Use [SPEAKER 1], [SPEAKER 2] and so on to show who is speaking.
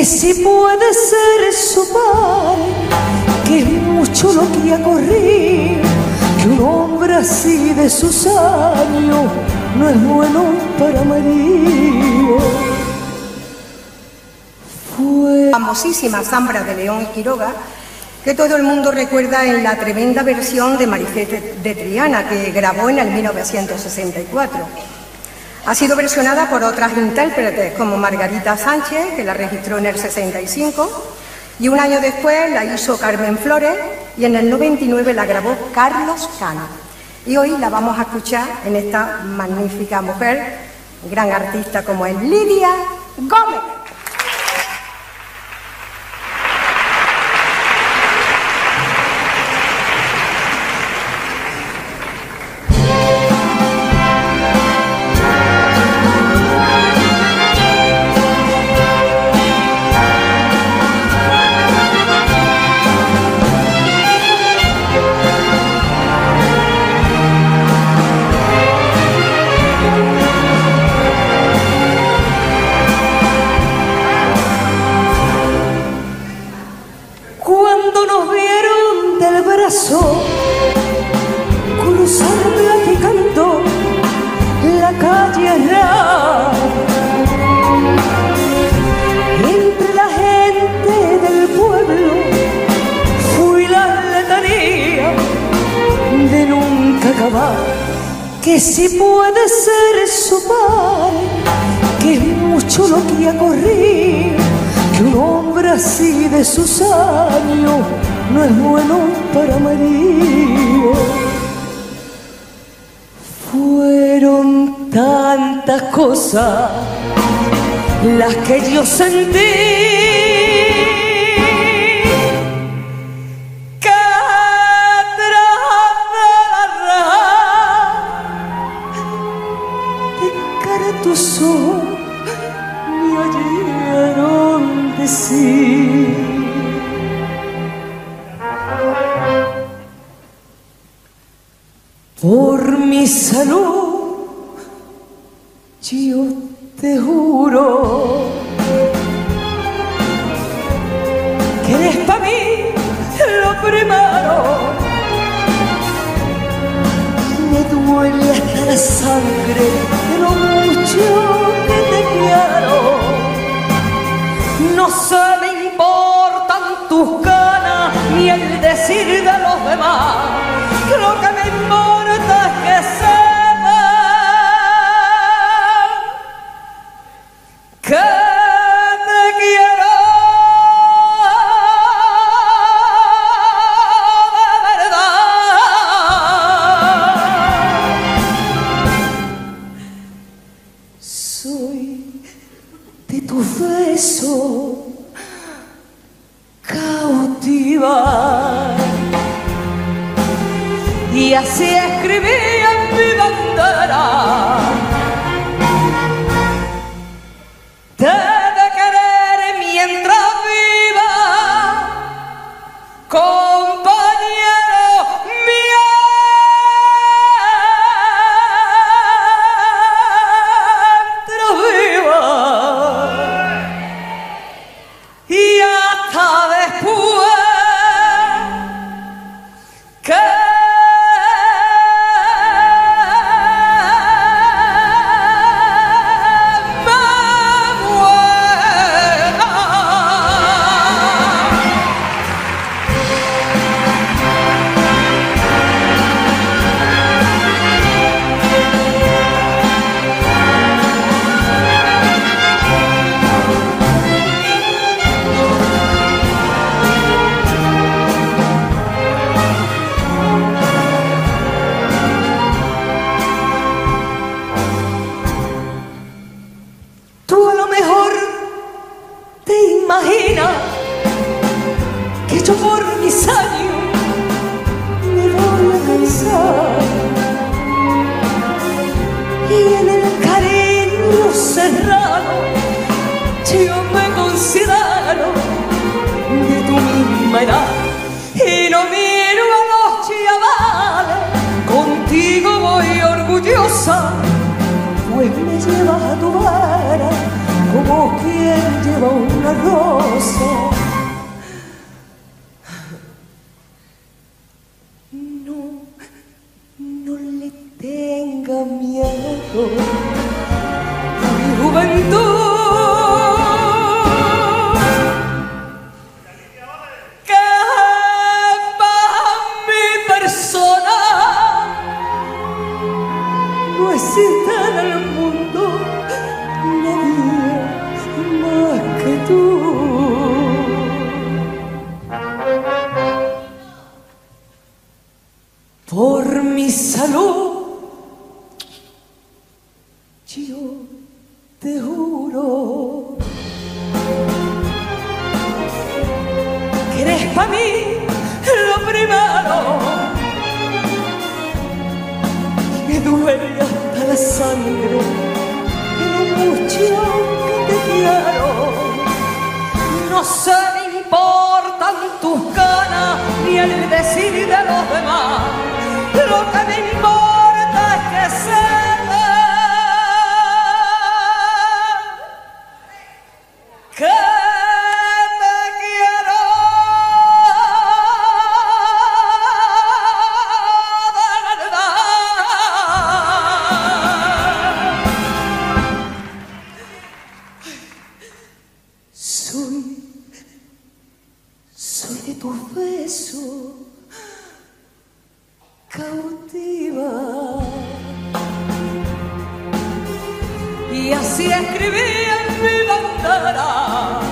[SPEAKER 1] que si puede ser su padre, que es mucho lo que ha corrido, que un hombre así de sus años no es bueno para María. Fue
[SPEAKER 2] famosísima Zambra de León Quiroga, que todo el mundo recuerda en la tremenda versión de Maricete de Triana que grabó en el 1964. Ha sido versionada por otras intérpretes como Margarita Sánchez, que la registró en el 65, y un año después la hizo Carmen Flores y en el 99 la grabó Carlos Cano. Y hoy la vamos a escuchar en esta magnífica mujer, gran artista como es Lidia Gómez.
[SPEAKER 1] Que si puede ser su padre que es mucho lo que ha corrido que un hombre así de sus años no es bueno para María. Fueron tantas cosas las que yo sentí. Por mi salud yo te juro que eres para mí lo primero me duele hasta la sangre de lo mucho que te quiero. No se me importan tus ganas ni el decir de los demás. Beso cautiva. Y así escribí por mis años, me voy a cansar. Y en el cariño cerrado, yo me considero de tu misma edad. Y no miro a los chavales, contigo voy orgullosa, pues me llevas a tu vara como quien lleva una rosa. que tú. Por mi salud, yo te juro que eres para mí lo primero. duele hasta la sangre, pero mucho que te quiero no se me importan tus ganas ni el decir de los demás. que tu beso cautiva. Y así escribí en mi bandera.